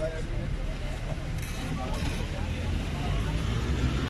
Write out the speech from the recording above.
Bye.